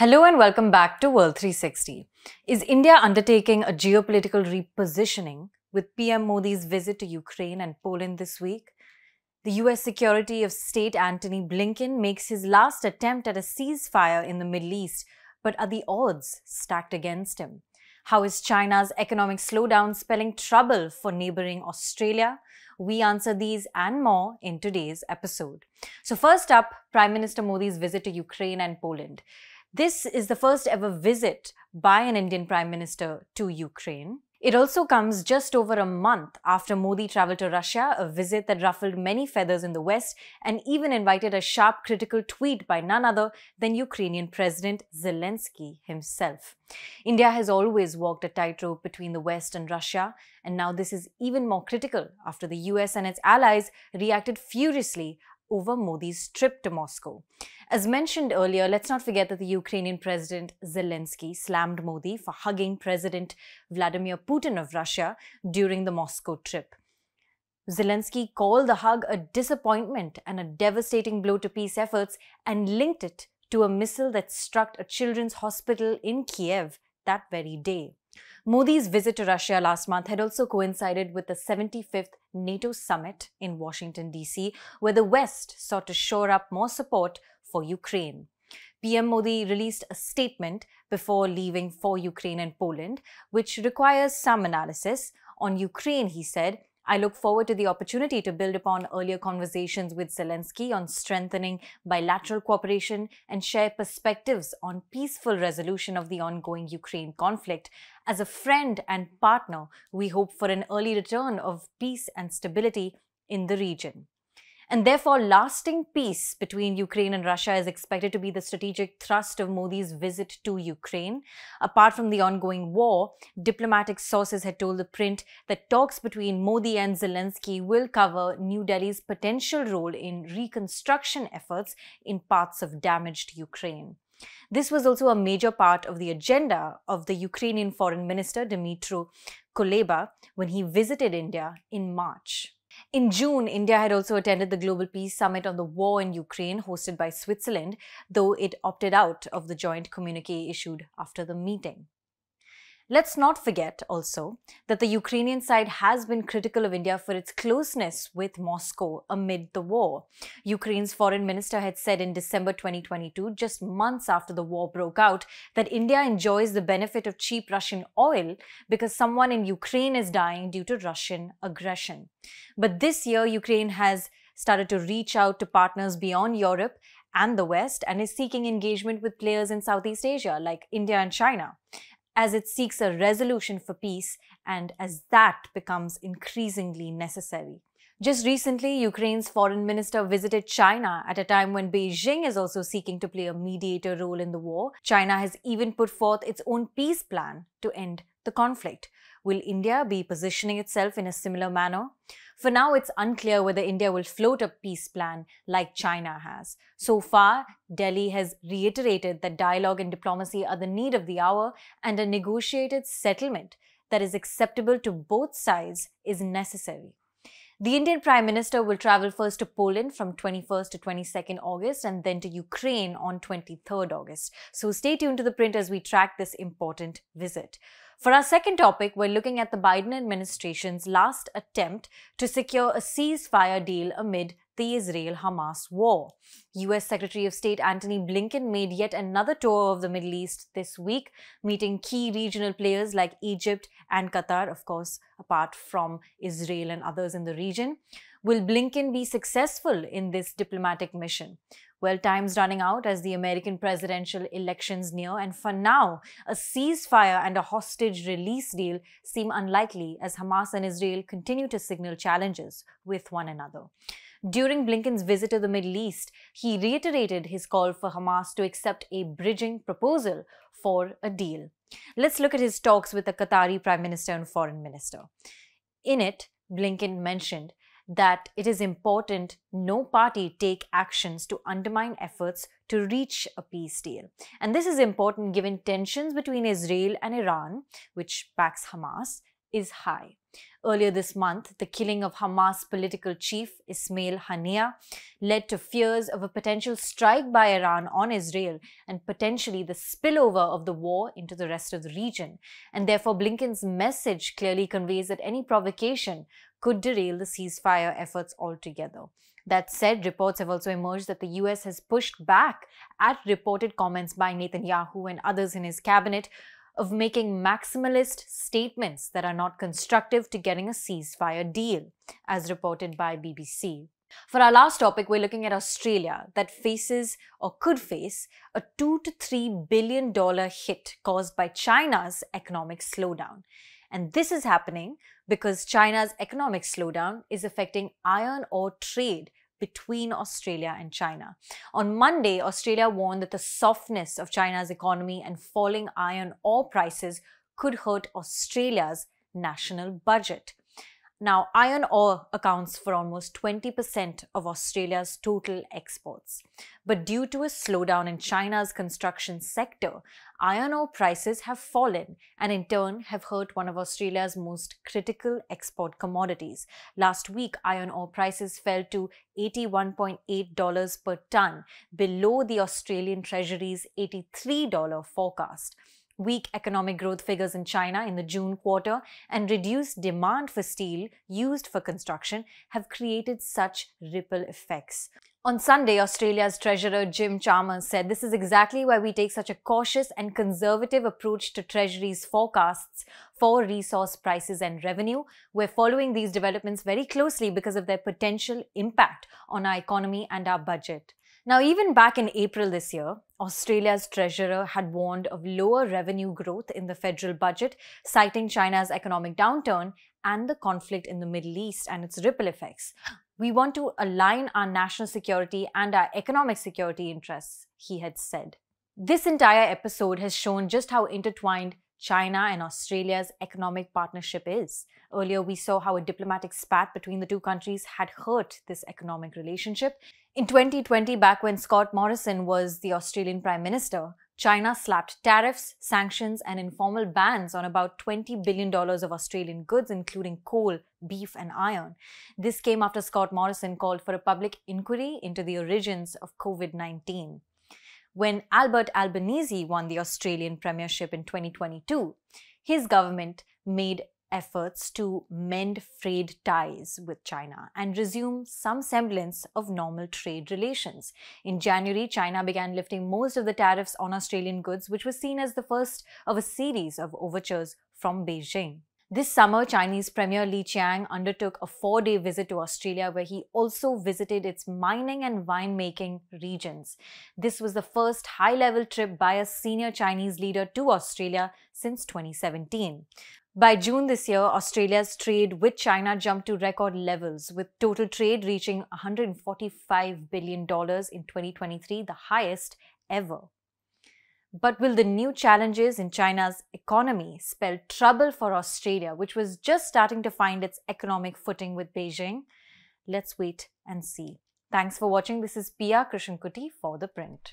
Hello and welcome back to World 360. Is India undertaking a geopolitical repositioning with PM Modi's visit to Ukraine and Poland this week? The US Secretary of State Antony Blinken makes his last attempt at a ceasefire in the Middle East, but are the odds stacked against him? How is China's economic slowdown spelling trouble for neighboring Australia? We answer these and more in today's episode. So, first up, Prime Minister Modi's visit to Ukraine and Poland. This is the first ever visit by an Indian Prime Minister to Ukraine. It also comes just over a month after Modi traveled to Russia, a visit that ruffled many feathers in the West and even invited a sharp critical tweet by none other than Ukrainian President Zelensky himself. India has always walked a tightrope between the West and Russia, and now this is even more critical after the US and its allies reacted furiously over Modi's trip to Moscow. As mentioned earlier, let's not forget that the Ukrainian President Zelensky slammed Modi for hugging President Vladimir Putin of Russia during the Moscow trip. Zelensky called the hug a disappointment and a devastating blow to peace efforts and linked it to a missile that struck a children's hospital in Kiev that very day. Modi's visit to Russia last month had also coincided with the 75th NATO summit in Washington, D.C., where the West sought to shore up more support for Ukraine. PM Modi released a statement before leaving for Ukraine and Poland, which requires some analysis. On Ukraine, he said, I look forward to the opportunity to build upon earlier conversations with Zelensky on strengthening bilateral cooperation and share perspectives on peaceful resolution of the ongoing Ukraine conflict. As a friend and partner, we hope for an early return of peace and stability in the region. And therefore, lasting peace between Ukraine and Russia is expected to be the strategic thrust of Modi's visit to Ukraine. Apart from the ongoing war, diplomatic sources had told the print that talks between Modi and Zelensky will cover New Delhi's potential role in reconstruction efforts in parts of damaged Ukraine. This was also a major part of the agenda of the Ukrainian Foreign Minister Dmytro Kuleba when he visited India in March. In June, India had also attended the Global Peace Summit on the war in Ukraine hosted by Switzerland, though it opted out of the joint communique issued after the meeting. Let's not forget also that the Ukrainian side has been critical of India for its closeness with Moscow amid the war. Ukraine's foreign minister had said in December 2022, just months after the war broke out, that India enjoys the benefit of cheap Russian oil because someone in Ukraine is dying due to Russian aggression. But this year, Ukraine has started to reach out to partners beyond Europe and the West and is seeking engagement with players in Southeast Asia like India and China as it seeks a resolution for peace and as that becomes increasingly necessary. Just recently, Ukraine's foreign minister visited China at a time when Beijing is also seeking to play a mediator role in the war. China has even put forth its own peace plan to end the conflict. Will India be positioning itself in a similar manner? For now, it's unclear whether India will float a peace plan like China has. So far, Delhi has reiterated that dialogue and diplomacy are the need of the hour and a negotiated settlement that is acceptable to both sides is necessary. The Indian Prime Minister will travel first to Poland from 21st to 22nd August and then to Ukraine on 23rd August. So stay tuned to the print as we track this important visit. For our second topic, we're looking at the Biden administration's last attempt to secure a ceasefire deal amid the Israel Hamas war. US Secretary of State Antony Blinken made yet another tour of the Middle East this week, meeting key regional players like Egypt and Qatar, of course, apart from Israel and others in the region. Will Blinken be successful in this diplomatic mission? Well, time's running out as the American presidential elections near, and for now, a ceasefire and a hostage release deal seem unlikely as Hamas and Israel continue to signal challenges with one another. During Blinken's visit to the Middle East, he reiterated his call for Hamas to accept a bridging proposal for a deal. Let's look at his talks with the Qatari Prime Minister and Foreign Minister. In it, Blinken mentioned that it is important no party take actions to undermine efforts to reach a peace deal. And this is important given tensions between Israel and Iran, which backs Hamas, is high. Earlier this month, the killing of Hamas political chief Ismail Haniyeh led to fears of a potential strike by Iran on Israel and potentially the spillover of the war into the rest of the region. And therefore, Blinken's message clearly conveys that any provocation could derail the ceasefire efforts altogether. That said, reports have also emerged that the US has pushed back at reported comments by Netanyahu and others in his cabinet of making maximalist statements that are not constructive to getting a ceasefire deal, as reported by BBC. For our last topic, we're looking at Australia that faces or could face a 2 to 3 billion dollar hit caused by China's economic slowdown. And this is happening because China's economic slowdown is affecting iron ore trade between Australia and China. On Monday, Australia warned that the softness of China's economy and falling iron ore prices could hurt Australia's national budget. Now, iron ore accounts for almost 20% of Australia's total exports. But due to a slowdown in China's construction sector, iron ore prices have fallen and in turn have hurt one of Australia's most critical export commodities. Last week, iron ore prices fell to $81.8 per tonne, below the Australian Treasury's $83 forecast weak economic growth figures in China in the June quarter and reduced demand for steel used for construction have created such ripple effects. On Sunday, Australia's Treasurer Jim Chalmers said this is exactly why we take such a cautious and conservative approach to Treasury's forecasts for resource prices and revenue. We're following these developments very closely because of their potential impact on our economy and our budget. Now, even back in April this year, Australia's treasurer had warned of lower revenue growth in the federal budget, citing China's economic downturn and the conflict in the Middle East and its ripple effects. We want to align our national security and our economic security interests, he had said. This entire episode has shown just how intertwined China and Australia's economic partnership is. Earlier, we saw how a diplomatic spat between the two countries had hurt this economic relationship. In 2020, back when Scott Morrison was the Australian Prime Minister, China slapped tariffs, sanctions, and informal bans on about $20 billion of Australian goods, including coal, beef, and iron. This came after Scott Morrison called for a public inquiry into the origins of COVID 19. When Albert Albanese won the Australian Premiership in 2022, his government made efforts to mend frayed ties with China and resume some semblance of normal trade relations. In January, China began lifting most of the tariffs on Australian goods, which was seen as the first of a series of overtures from Beijing. This summer, Chinese Premier Li Qiang undertook a four day visit to Australia where he also visited its mining and winemaking regions. This was the first high level trip by a senior Chinese leader to Australia since 2017. By June this year, Australia's trade with China jumped to record levels, with total trade reaching $145 billion in 2023, the highest ever. But will the new challenges in China's economy spell trouble for Australia, which was just starting to find its economic footing with Beijing? Let's wait and see. Thanks for watching. This is Pia Krishnankutty for The Print.